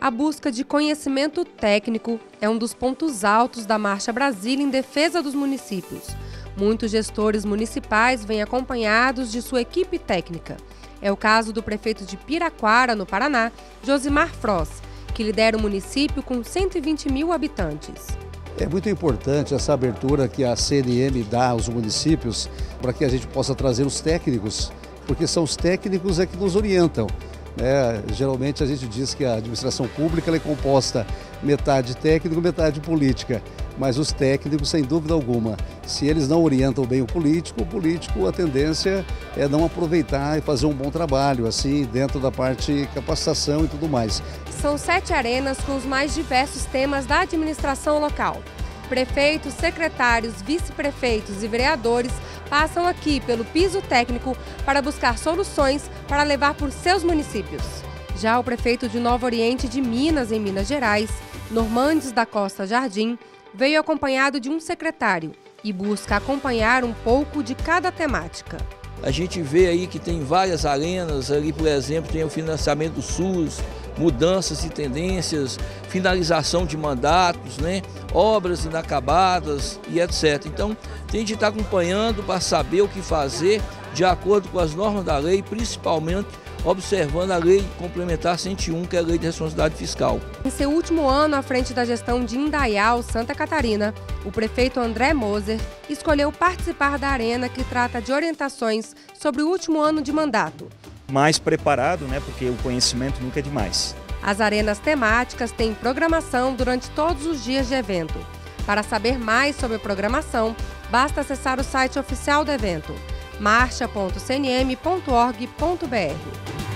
A busca de conhecimento técnico é um dos pontos altos da Marcha Brasília em defesa dos municípios. Muitos gestores municipais vêm acompanhados de sua equipe técnica. É o caso do prefeito de Piraquara, no Paraná, Josimar Fross, que lidera o município com 120 mil habitantes. É muito importante essa abertura que a CNM dá aos municípios para que a gente possa trazer os técnicos, porque são os técnicos é que nos orientam. É, geralmente a gente diz que a administração pública é composta metade técnico, metade política. Mas os técnicos, sem dúvida alguma, se eles não orientam bem o político, o político, a tendência é não aproveitar e fazer um bom trabalho, assim, dentro da parte capacitação e tudo mais. São sete arenas com os mais diversos temas da administração local. Prefeitos, secretários, vice-prefeitos e vereadores passam aqui pelo piso técnico para buscar soluções para levar por seus municípios. Já o prefeito de Novo Oriente de Minas, em Minas Gerais, Normandes da Costa Jardim, veio acompanhado de um secretário e busca acompanhar um pouco de cada temática. A gente vê aí que tem várias arenas, ali por exemplo tem o financiamento do SUS, mudanças e tendências, finalização de mandatos, né? obras inacabadas e etc. Então, tem de estar acompanhando para saber o que fazer de acordo com as normas da lei, principalmente observando a Lei Complementar 101, que é a Lei de Responsabilidade Fiscal. Em seu último ano à frente da gestão de Indaial, Santa Catarina, o prefeito André Moser escolheu participar da arena que trata de orientações sobre o último ano de mandato. Mais preparado, né, porque o conhecimento nunca é demais. As arenas temáticas têm programação durante todos os dias de evento. Para saber mais sobre a programação, basta acessar o site oficial do evento marcha.cnm.org.br.